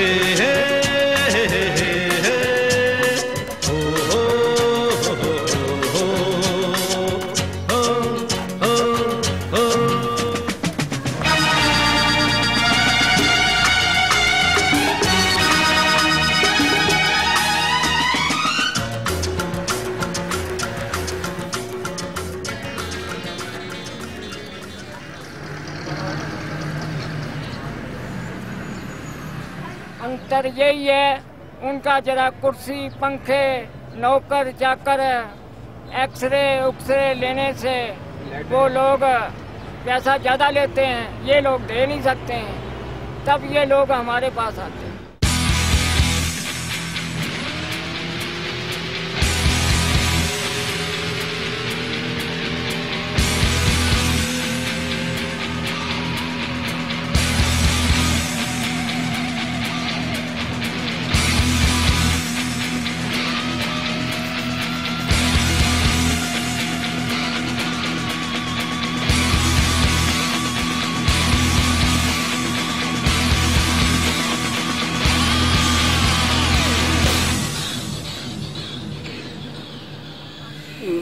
hey. अंतर यही है उनका जरा कुर्सी, पंखे, नौकर जाकर एक्सरे, उक्सरे लेने से वो लोग पैसा ज़्यादा लेते हैं, ये लोग दे नहीं सकते हैं। तब ये लोग हमारे पास आते हैं।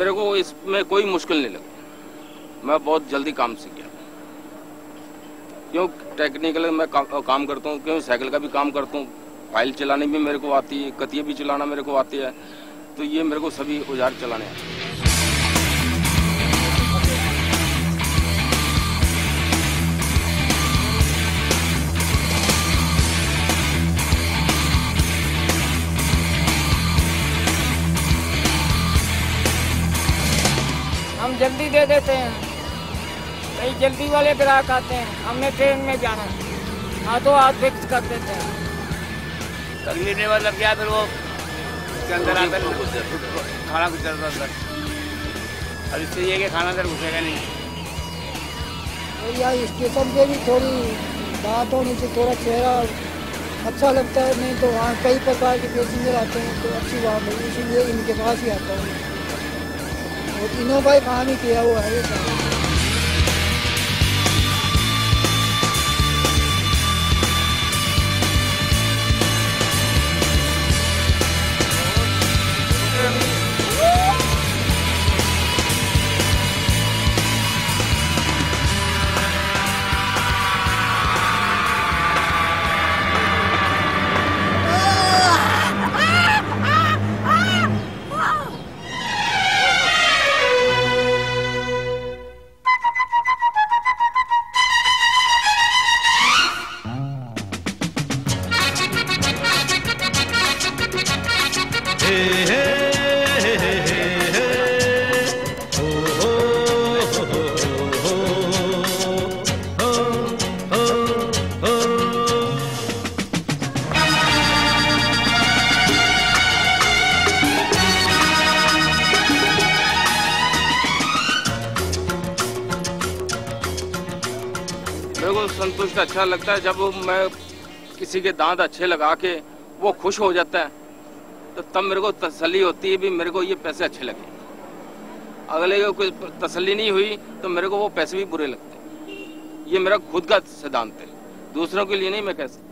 मेरे को इसमें कोई मुश्किल नहीं लगी मैं बहुत जल्दी काम सीख गया। क्यों? टेक्निकल मैं का, काम करता हूँ क्यों? साइकिल का भी काम करता हूँ। फ़ाइल चलाने भी मेरे को आती है कतिया भी चलाना मेरे को आती है। तो ये मेरे को सभी औज़ार चलाने आते हैं। हम जल्दी दे देते हैं। कई जल्दी वाले ग्राहक आते हैं। हमने ट्रेन में जाना है। हाथों हाथ फिक्स कर देते हैं। करने ने मतलब क्या फिर वो अंदर खाना कुछ अंदर। अब इससे ये कि खाना अंदर घुसेगा नहीं। और स्टेशन पे भी थोड़ी बात होनी चाहिए थोड़ा चेहरा अच्छा लगता है नहीं तो वहाँ कई प्रकार के पैसेंजर आते हैं तो अच्छी बात है। इसीलिए इनके पास ही आता हूँ। और इनोवा काम ही किया हुआ है। संतुष्ट अच्छा लगता है जब मैं किसी के दांत अच्छे लगा के वो खुश हो जाता है। तो तब मेरे को तसली होती है भी मेरे को ये पैसे अच्छे लगे। अगले को कोई तसली नहीं हुई तो मेरे को वो पैसे भी बुरे लगते। ये मेरा खुद का सिद्धांत है। दूसरों के लिए नहीं मैं कह सकता।